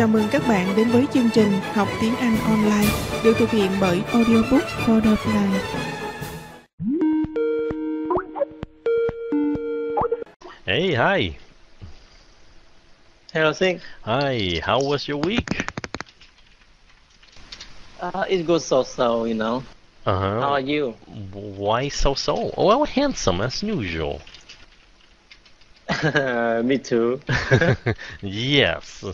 Chào mừng các bạn đến với chương trình Học tiếng Anh online được thực hiện bởi Audiobook for the Blind. Hey, hi. Hello, Sing. Hi, how was your week? Uh, it goes so-so, you know. Uh How are you? Why so so? Oh, well, handsome as usual. Me too. yes.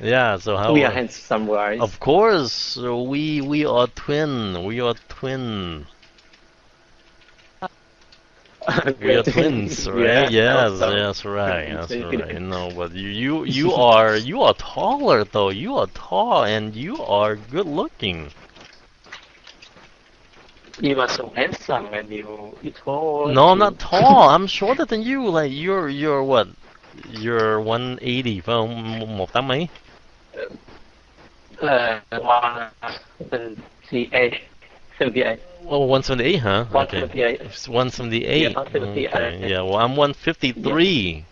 Yeah, so how we are handsome guys. Of course, we we are twin. We are twin. We are twins, right? Yeah, Yes, yes, right. That's right. No, but you you you are you are taller though. You are tall and you are good looking. You are so handsome and you tall. No, I'm not tall. I'm shorter than you. Like you're you're what? You're 180 phải không? 180 mấy? Uh, one seventy-eight, seventy-eight. Oh, 178, huh? One Okay. 178. Yeah, 178. Okay. Yeah, well, I'm 153.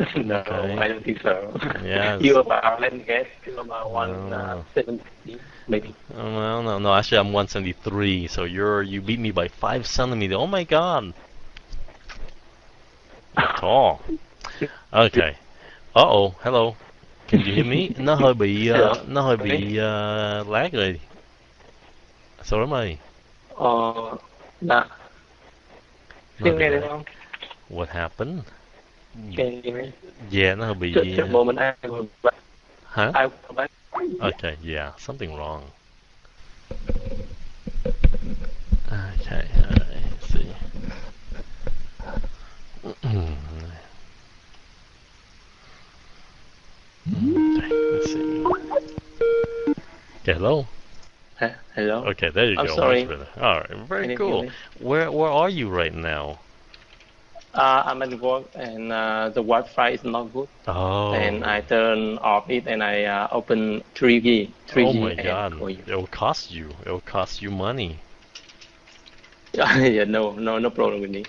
no, Okay. I don't think so. Yes. you about let me guess. You about one No. uh, maybe. Oh, well, no, no. Actually, I'm 173. So you're you beat me by five centimeters. Oh my God. Tall. Okay. Uh oh. Hello. Can you hear me? Nó hơi bị uh, nó hơi bị uh, lag rồi. Sao lắm ơi? Ờ, dạ. Tiếng nghe được không? What happened? Can you hear me? Yeah, nó hơi bị. Just, just a moment, I will back. Huh? I will back. Okay, yeah, something wrong. Okay, alright, see. okay, let's see. Okay, hello. Huh? Hello? Okay, there you I'm go. sorry. All right, very Can you hear cool. Where where are you right now? Uh, I'm at work and uh, the Wi-Fi is not good. Oh. And I turn off it and I uh, open 3G. 3G oh my God! It will cost you. It will cost you money. yeah, no, no, no problem with me.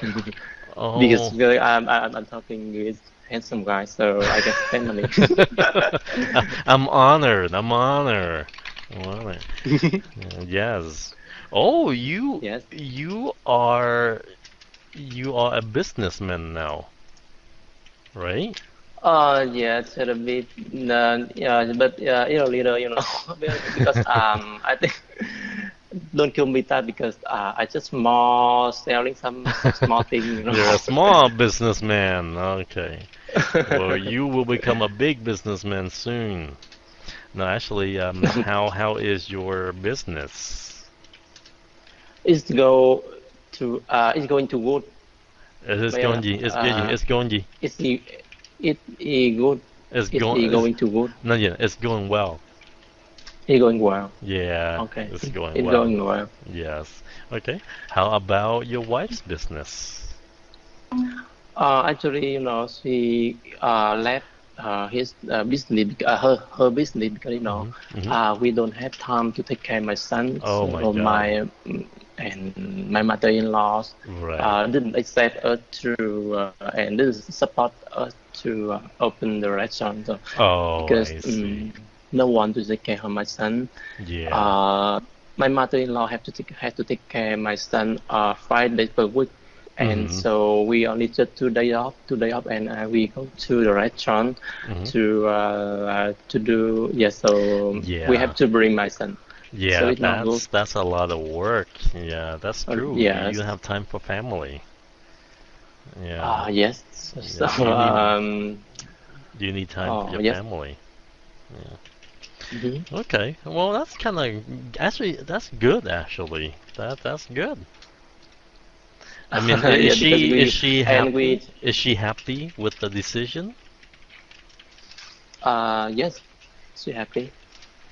Oh. Because I'm, I'm, I'm talking with handsome guy, so I can spend money. I'm honored. I'm honored. I'm honored. Yes. Oh, you Yes. you are you are a businessman now, right? Uh, yeah, it's a bit, uh, yeah, but uh, you know, little, you know, because um, I think don't kill me that because uh, I just small selling some small thing, you know. You're a small businessman. Okay. Well, you will become a big businessman soon. No, actually, um, how how is your business? It's to go to uh, it's going to good. It's going. It's going. uh, It's going. It's the it is good. It's It's going. going to good. No, yeah, it's going well. It's going well. Yeah. Okay. It's going It's well. going well. Yes. Okay. How about your wife's business? Uh, actually, you know, she uh, left uh, his uh, business, uh, her her business because you know Mhm. uh, we don't have time to take care of my son Oh my God. my mm, and my mother-in-law Right. uh, didn't accept us to uh, and didn't support us to uh, open the restaurant so, oh, because mm, no one to take care of my son. yeah. Uh, my mother-in-law have to take have to take care of my son uh, five days per week, and Mhm. so we only just two days off, two days off, and uh, we go to the restaurant Mhm. to uh, to do yes. so Yeah. we have to bring my son. Yeah, so that's that's a lot of work. Yeah, that's Uh, true. yes. You have time for family. Yeah. Ah yes. So Yeah, you need- um. you need time oh, for your yes. family. mhm. Okay. Well, that's kind of actually that's good. Actually, that that's good. I mean, Yeah, is she we- is she happy? we- Is she happy with the decision? Uh yes, she happy.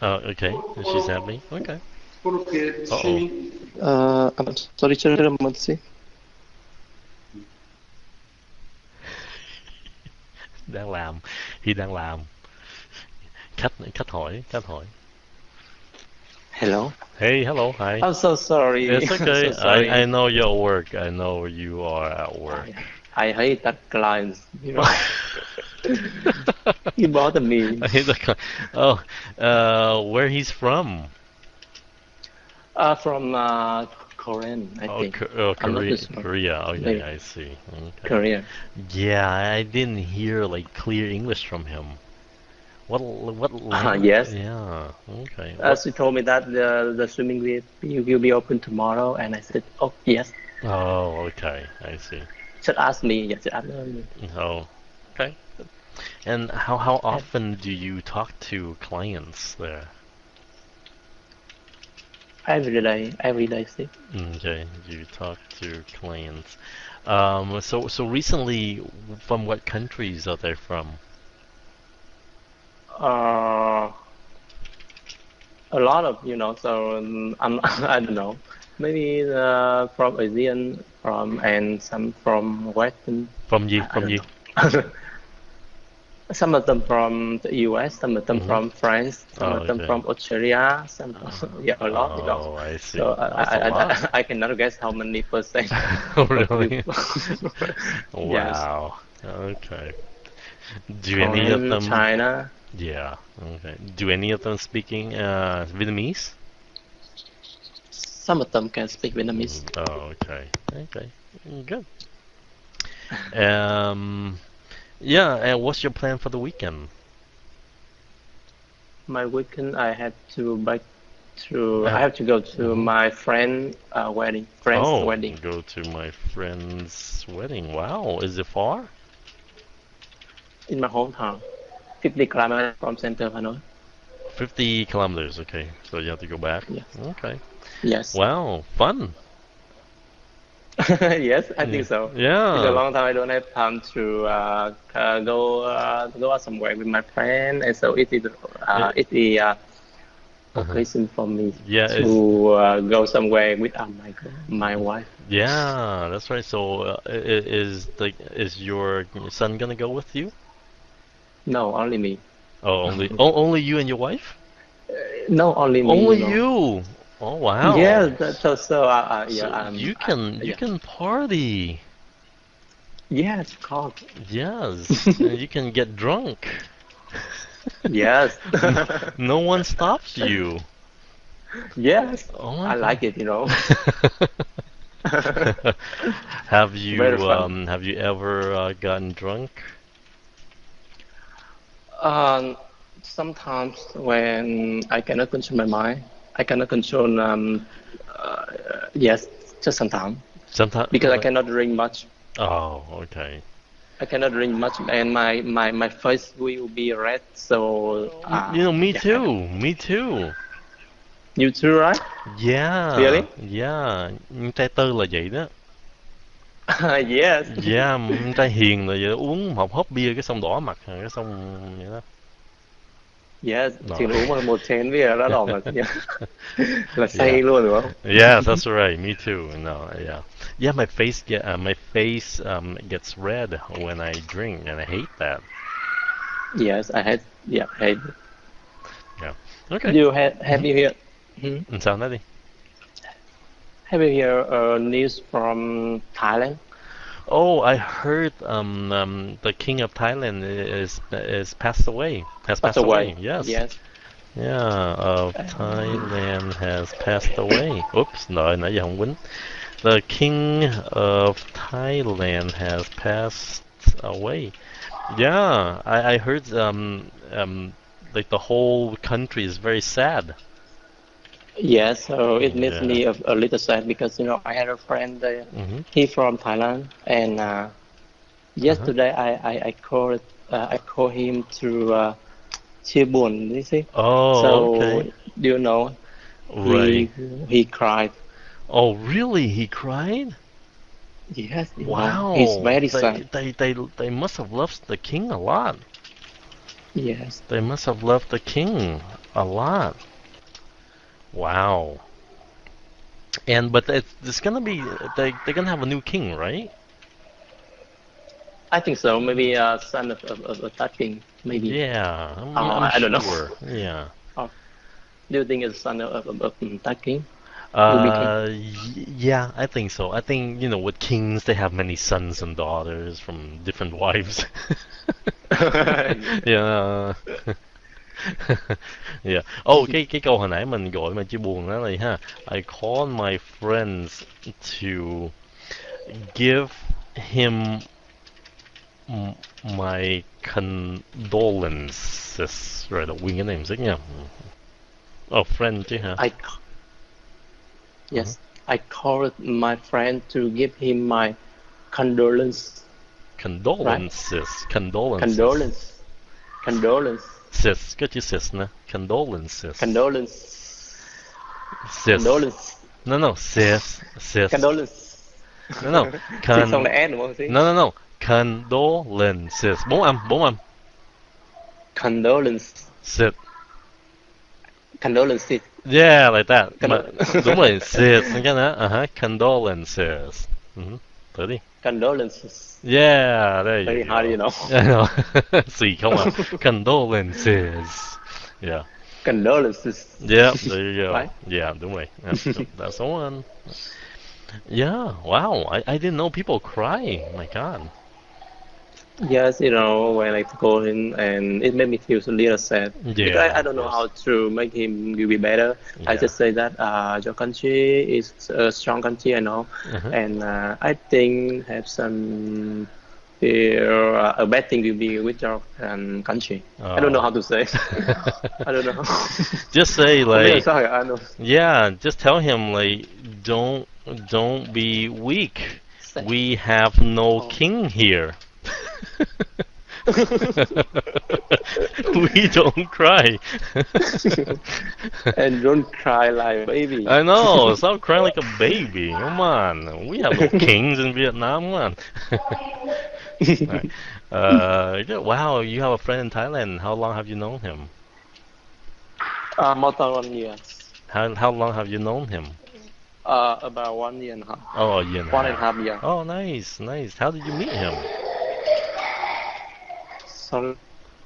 Oh, okay. She's happy. Okay. Porque Uh-oh. sí, Uh, I'm sorry, children, see. đang làm Hi đang làm khách khách hỏi khách hỏi Hello. hey hello hi I'm so sorry. it's okay so sorry. I, I know your work I know you are at work I hate that clients. You know. he bothered me. He's like, oh, uh, where he's from? Uh, from uh, Korean, I Oh, think. Ko- oh Korea. too sure. Korea. Okay, I see. Okay. Korea. Yeah, I didn't hear like clear English from him. What? What? lang- yes. Yeah. Okay. Uh, she told me that the the swimming will be, will be open tomorrow, and I said, oh yes. Oh, okay. I see. Just ask me. Yes, ask me. Oh, okay. And how how often do you talk to clients there? Every day, every day, see. Okay, you talk to clients. Um, so so recently, from what countries are they from? Uh, a lot of you know. So um, I'm I don't know. Maybe uh, from Asian, from and some from Western. From you, from you. some of them from the U.S., some of them Mhm. from France, some Oh, of them okay. from Australia, some yeah a lot. Oh, I see. So I, I, a. I, I cannot guess how many percent. Oh, really? Yes. Wow. Okay. Do any of them? China. Yeah. Okay. Do any of them speaking uh, Vietnamese? Some of them can speak Vietnamese. Oh, okay. Okay. Good. Um, yeah. And what's your plan for the weekend? My weekend, I had to back to. I have to go to my friend uh, wedding. Friend's oh, wedding. go to my friend's wedding. Wow. Is it far? in my hometown, 50 kilometers from center of Hanoi. 50 kilometers. Okay. So you have to go back. Yes. Okay. Yes. Wow. Fun. yes, I think so. Yeah, it's a long time I don't have time to uh, uh, go uh, go out somewhere with my friend, and so it is uh, it is uh, Uh-huh. occasion for me Yeah, to uh, go somewhere with uh, my my wife. Yeah, that's right. So, uh, is the is your son gonna go with you? No, only me. Oh, only oh, only you and your wife? No, only me. Only no. you. Oh wow. Yeah, that, so so uh, uh, yeah. So um, you I- can you yeah. can party. Yes, of course. Yes, you can get drunk. Yes. No one stops you. yes. Oh I like it, you know. have you um have you ever uh, gotten drunk? Um, sometimes when I cannot control my mind, I cannot control. Um, uh, yes, just sometimes Sometimes because I cannot drink much. Oh, okay. I cannot drink much, and my my my face will be red. So uh, you know, me yeah. too. Me too. You too, right? Yeah. Really? Yeah. Những trai tư là vậy đó. yes. Yeah, những trai hiền là vậy đó. Uống một hớp bia cái xong đỏ mặt cái xong vậy đó. Yes. No. Một một chén bia đã đỏ mặt là say Yeah. luôn đúng không? Yes, that's right. Me too. No, yeah. Yeah, my face get uh, my face um gets red when I drink and I hate that. Yes, I had. Yeah, I had. Okay. You have have you heard? Hmm? Sao nói đi. Have you heard uh, news from Thailand? Oh, I heard um, um the king of Thailand is is passed away. Has passed, away. Yes. Yes. Yeah, of Thailand has passed away. Oops, no, nãy giờ không quýnh. The king of Thailand has passed away. Yeah, I, I heard um um like the whole country is very sad. Yes, so it makes Yeah. me a, a little sad because you know I had a friend there. hmm He from Thailand, and uh, yesterday I I, I called uh, I called him to uh, chia buồn, you see. Oh, so okay. do you know Right. he he cried. Oh, really? He cried? Yes. Wow. He's very they, sad. They, they, they must have loved the king a lot. Yes. They must have loved the king a lot. Wow. And but it's, it's gonna be they they're gonna have a new king, right? I think so. Maybe uh, son of of, of, that king. Maybe. Yeah, I'm, Oh, I'm I don't know. sure. Yeah. Do you think it's son of of, of, of that king? Uh, yeah, I think so. I think you know, with kings, they have many sons and daughters from different wives. yeah. yeah. Oh, cái cái câu hồi nãy mình gọi mà chưa buồn đó là ha. I called my friends to give him my condolences. Rồi đọc nguyên cái này mình xích nha. Oh, friend chứ hả? I yes, I called my friend to give him my condolence, Condolences. Condolences. condolence, condolence, Sis, criticis, né? Condolences. Condolences. Sis. Condolences. E no no sis, sis. Condolences. No no. Con... Song là S đúng không? No, no, no. Condolences. Bốn âm, bốn âm. Condolences. Sis. Condolences. Yeah, like that. Condol Mà, đúng rồi, sis. cái nè, uh -huh. condolences. Uh -huh. 30. Condolences. Yeah, there you Very go. How do you know? Yeah, no. See, come on. Condolences. Yeah. Condolences. Yeah, there you go. Right? Yeah, don't worry. that's the one. Yeah, wow. I, I didn't know people cry. My god. Yes, you know, when I call him, and it made me feel a little sad. Because Yeah, I, I don't know of how to make him be better. I just say that uh, your country is a strong country, I know, Uh-huh. and uh, I think have some fear, uh, a bad thing will be with your um, country. I don't know how to say. I don't know. Just say Không biết làm like, sao hả anh? yeah, just tell him like, don't don't be weak. We have no Oh. king here. we don't cry. and don't cry like a baby. I know. Stop crying like a baby. Come on. We have no kings in Vietnam. On. Right. Uh, yeah, wow, you have a friend in Thailand. How long have you known him? Uh, more than one year. How how long have you known him? Uh, about one year and a half. Oh, a year and a One and a half. half year. Oh, nice, nice. How did you meet him? So,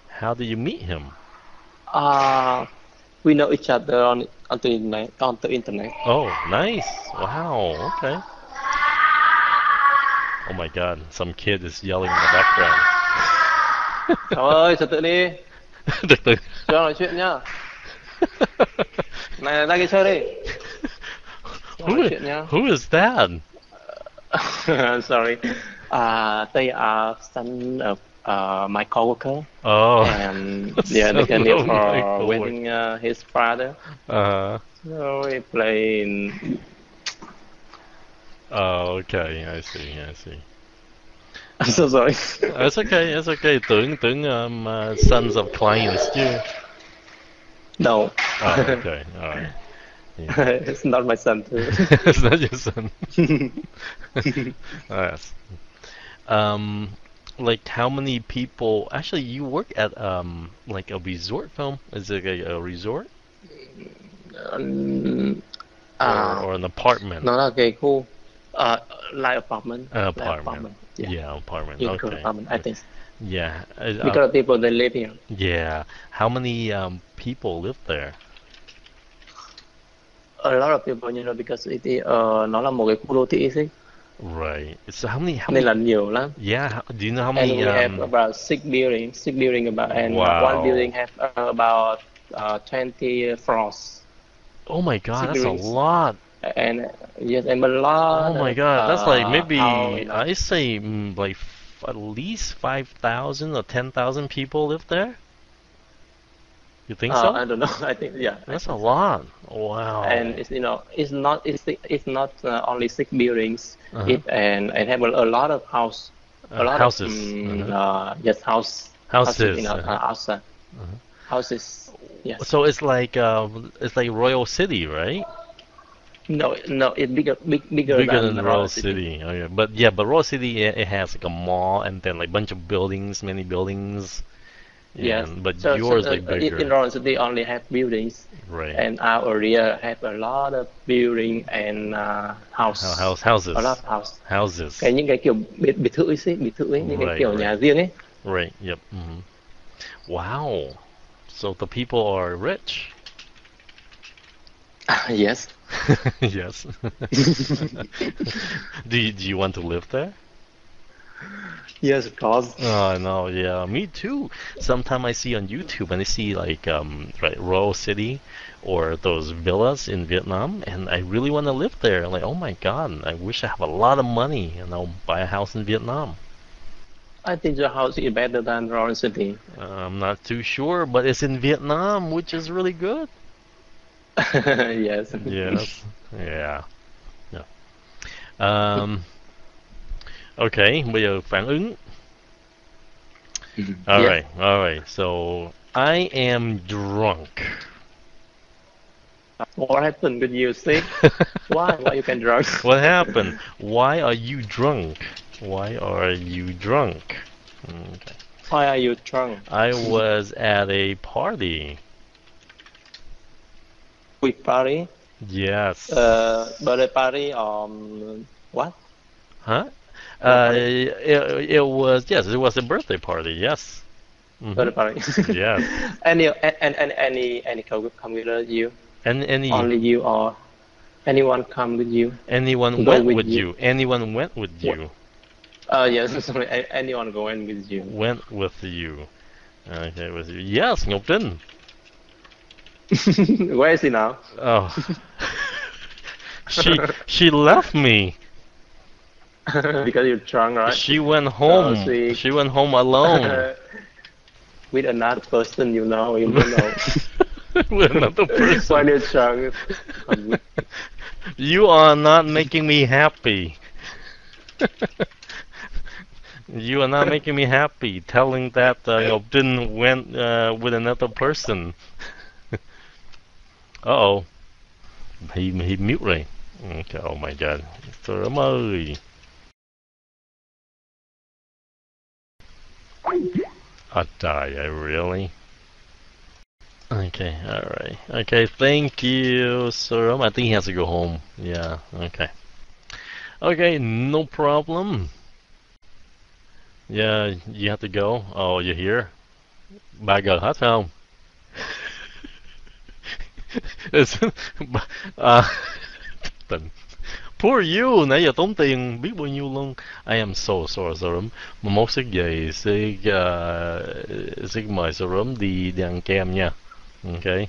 How did you meet him? uh, we know each other on on the internet. On the internet. Oh, nice. Wow. Okay. Oh my God, some kid is yelling in the background. Ơi, trật tự đi. từ từ. Cho nói chuyện nhá. Này, ra kia chơi đi. Who, who is that? Sorry. Uh, they are son of uh, my coworker, Oh. and yeah, they came here for wedding uh, his father. Uh, So we play in oh, okay. I see. I see. I'm so sorry. It's okay. It's okay. Tưởng tưởng um, uh, sons of clients chứ. no, Oh, okay. All right. Yeah. it's not my son too. it's not your son. Yes. Um, like how many people? Actually, you work at um like a resort film. Is it a, a resort Um, or, uh, or an apartment? là cái khu uh, like apartment. An Like apartment. Yeah. Yeah, apartment. Call Okay. apartment, I think. Yeah. uh, Because of people they live here. yeah. How many um people live there? A lot of people, you know, because it, is, uh, nó là một cái khu đô thị ấy, Right. So how many? How nên many? là nhiều lắm. Yeah. Do you know how many? And we have Um, about six buildings, six buildings about, and Wow. one building have uh, about uh, 20 floors. oh my God, that's a lot. And yes, and a lot. Oh my god, that's like uh, maybe how, you know, I say mm, like f- at least five thousand or ten thousand people live there. You think uh, so? I don't know. I think yeah. That's a lot. Wow. and it's you know it's not it's it's not uh, only six buildings Uh-huh. it and it have a, a lot of house a Uh, lot houses. of mm, Uh-huh. uh, yes house Houses, you know uh-huh. uh, outside Uh-huh. houses yes so it's like uh, it's like Royal City, right? no no it's bigger big, bigger, Bigger than, than Royal Royal City. Oh yeah, but yeah, but Royal City it, it has like a mall and then like bunch of buildings, many buildings. Yes but so, yours so, uh, bigger, in Royal City only have buildings right? and our area have a lot of building and uh, house Ho- house houses, a lot of house houses. cái những cái kiểu biệt biệt thự ấy, biệt thự ấy những cái Right, kiểu right. nhà riêng ấy Right. Yep. hmm Wow. So the people are rich. yes yes. do you, do you want to live there? Yes, of course. Oh no, yeah, me too. Sometimes I see on YouTube and I see like um right Royal City or those villas in Vietnam and I really want to live there. Like, oh my god, I wish I have a lot of money and I'll buy a house in Vietnam. I think your house is better than Royal City. Uh, I'm not too sure, but it's in Vietnam, which is really good. yes. Yes. yeah. Yeah. Um Okay, bây giờ phản ứng. All Yeah. right, all right. So I am drunk. What happened with you, sick? Why? Why you can drunk? What happened? Why are you drunk? Why are you drunk? Okay. Why are you drunk? I was at a party. With party? Yes. Uh, birthday party or um, what? huh? Uh, it, it was yes, it was a birthday party. Yes. Mhm. Birthday party. Yes. any, and, and any, any come come with you? And any Only you or anyone come with you? anyone went with with you. you. Anyone went with you. Uh, yes, sorry, anyone going with you? Went with you. Okay, with you. Yes, Trinh. Where is he now? Oh. she she left me. because you're drunk, right? She went home. sweet. she went home alone. with another person, you know, you don't know. with another when person. you're drunk. You are not making me happy. you are not making me happy telling that uh, didn't went uh, with another person. Uh oh. He he mute rồi. Okay, oh my god. Trời ơi. Die, I really. Okay, alright. Okay, thank you, Suram. I think he has to go home. Yeah, okay. Okay, no problem. Yeah, you have to go. Oh, you're here? Ba giờ hết phải không? Poor you, nãy giờ tốn tiền biết bao nhiêu luôn. I am so sorry, sorry. Mà mốt sẽ về sẽ, uh, sẽ mời sorry. đi, đi ăn kem nha. Okay.